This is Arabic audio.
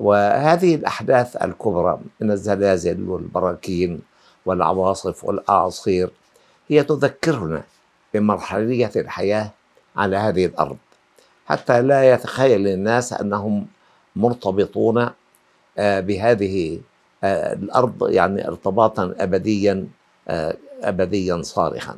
وهذه الأحداث الكبرى من الزلازل والبراكين والعواصف والأعاصير هي تذكرنا بمرحلية الحياة على هذه الأرض. حتى لا يتخيل الناس أنهم مرتبطون آه، بهذه آه، الأرض يعني ارتباطا أبديا آه، أبديا صارخا.